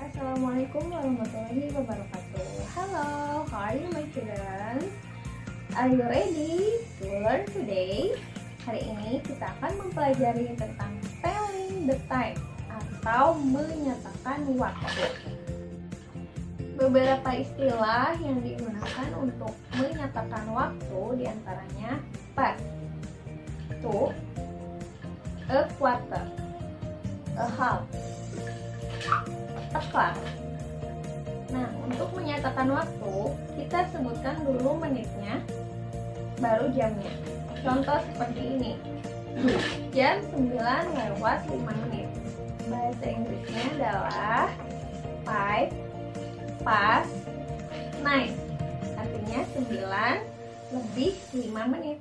Assalamualaikum warahmatullahi wabarakatuh. Hello, how are you my students? Are you ready to learn today? Hari ini kita akan mempelajari tentang telling the time atau menyatakan waktu. Beberapa istilah yang digunakan untuk menyatakan waktu di antaranya past, to, a quarter, a half, tepat. Nah, untuk menyatakan waktu, kita sebutkan dulu menitnya, baru jamnya. Contoh seperti ini. Jam 9 lewat 5 menit. Bahasa Inggrisnya adalah 5 past 9. Artinya 9 lebih 5 menit.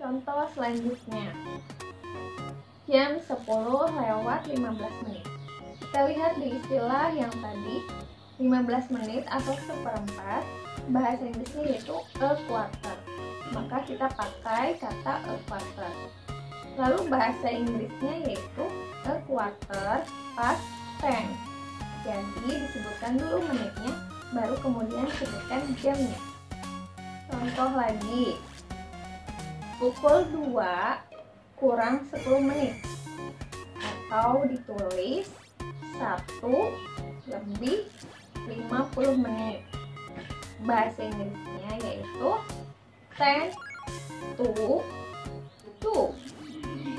Contoh selanjutnya. Jam 10 lewat 15 menit. Kita lihat di istilah yang tadi 15 menit atau seperempat bahasa Inggrisnya yaitu a quarter. Maka kita pakai kata a quarter. Lalu bahasa Inggrisnya yaitu a quarter past ten. Jadi disebutkan dulu menitnya baru kemudian sebutkan jamnya. Contoh lagi. Pukul 2 kurang 10 menit. Atau ditulis satu lebih 50 menit. Bahasa Inggrisnya yaitu 10 to 2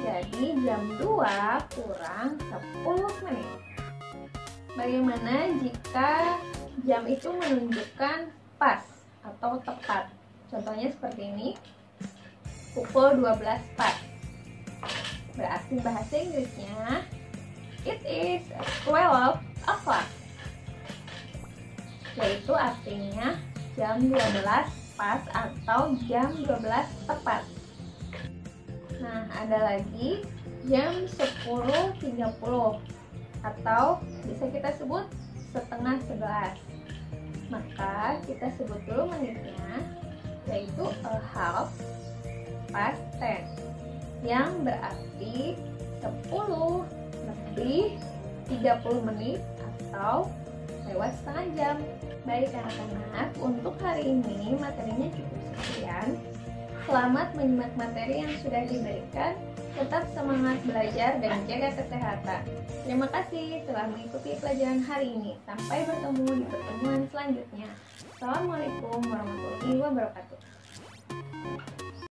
jadi jam 2 kurang 10 menit. Bagaimana jika jam itu menunjukkan pas atau tepat? Contohnya seperti ini. Pukul 12 pas. Berarti bahasa Inggrisnya It is 12 o'clock. Yaitu artinya jam 12 pas atau jam 12 tepat. Nah ada lagi jam 10.30 Atau bisa kita sebut setengah 11 Maka kita sebut dulu menitnya Yaitu a half past 10 Yang berarti 10 lebih 30 menit atau lewat setengah jam. Baik anak-anak, untuk hari ini materinya cukup sekian. Selamat menyimak materi yang sudah diberikan. Tetap semangat belajar dan jaga kesehatan. Terima kasih telah mengikuti pelajaran hari ini. Sampai bertemu di pertemuan selanjutnya. Assalamualaikum warahmatullahi wabarakatuh.